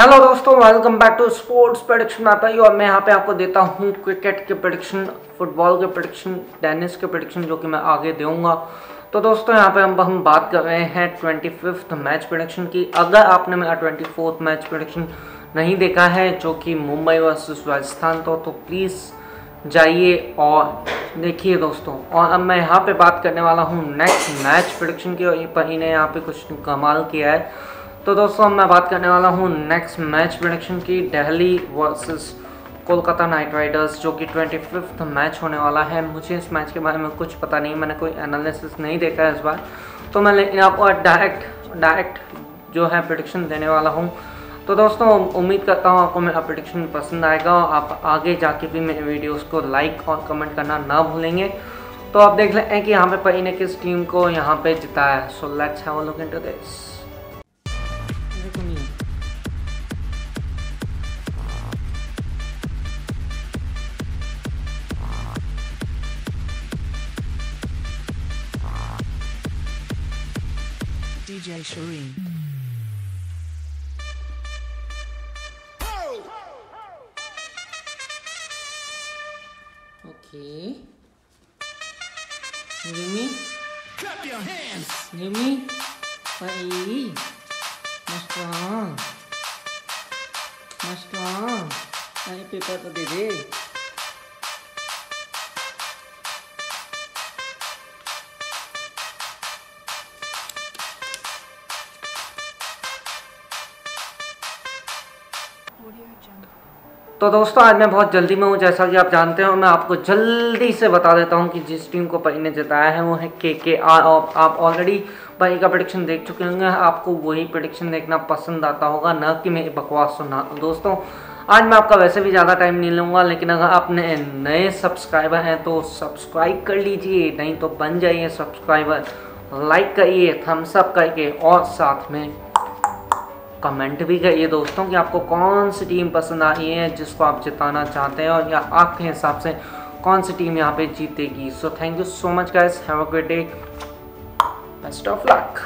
Hello दोस्तों welcome back to sports prediction आता ही और मैं यहाँ पे आपको देता हूँ क्रिकेट के प्रोडिक्शन फुटबॉल के प्रोडिक्शन टेनिस के प्रोडिक्शन जो कि मैं आगे दूँगा तो दोस्तों, यहाँ पे हम हम बात कर रहे हैं ट्वेंटी फिफ्थ मैच प्रोडिक्शन की। अगर आपने मेरा ट्वेंटी फोर्थ मैच प्रोडिक्शन नहीं देखा है, जो कि मुंबई वर्सेस राजस्थान तो तो प्लीज़ जाइए और देखिए दोस्तों। और अब मैं यहाँ पर बात करने वाला हूँ नेक्स्ट मैच प्रोडिक्शन की और इन्हें यहाँ पर कुछ कमाल किया है। तो दोस्तों मैं बात करने वाला हूँ नेक्स्ट मैच प्रोडिक्शन की Delhi versus Kolkata knight riders जो कि ट्वेंटी फिफ्थ मैच होने वाला है। मुझे इस मैच के बारे में कुछ पता नहीं, मैंने कोई एनालिसिस नहीं देखा है इस बार। तो मैं लेकिन आपको डायरेक्ट डायरेक्ट जो है प्रडिक्शन देने वाला हूँ। तो दोस्तों, उम्मीद करता हूँ आपको मेरा प्रडिक्शन पसंद आएगा। आप आगे जाके भी मेरे वीडियोस को लाइक और कमेंट करना ना भूलेंगे। तो आप देख लें कि यहाँ पे पई ने किस टीम को यहाँ पे जिताया so let's have a look into this DJ Shireen. Okay. Give me. Clap your hands. Give me. Baik. Mas strong. Mas strong. Ay. तो दोस्तों, आज मैं बहुत जल्दी में हूँ। जैसा कि आप जानते हो, मैं आपको जल्दी से बता देता हूँ कि जिस टीम को पई ने जिताया है, वो है के के आर और आप ऑलरेडी पई का प्रडिक्शन देख चुके होंगे। आपको वही प्रडिक्शन देखना पसंद आता होगा, न कि मेरी बकवास सुनना दोस्तों, आज मैं आपका वैसे भी ज़्यादा टाइम नहीं लूँगा, लेकिन अगर आपने नए सब्सक्राइबर हैं तो सब्सक्राइब कर लीजिए। नहीं तो बन जाइए सब्सक्राइबर लाइक करिए थम्सअप करके और साथ में कमेंट भी करिए दोस्तों कि आपको कौन सी टीम पसंद आ रही है, जिसको आप जिताना चाहते हैं और या आपके हिसाब से कौन सी टीम यहाँ पे जीतेगी। So thank you so much guys have a good day best of luck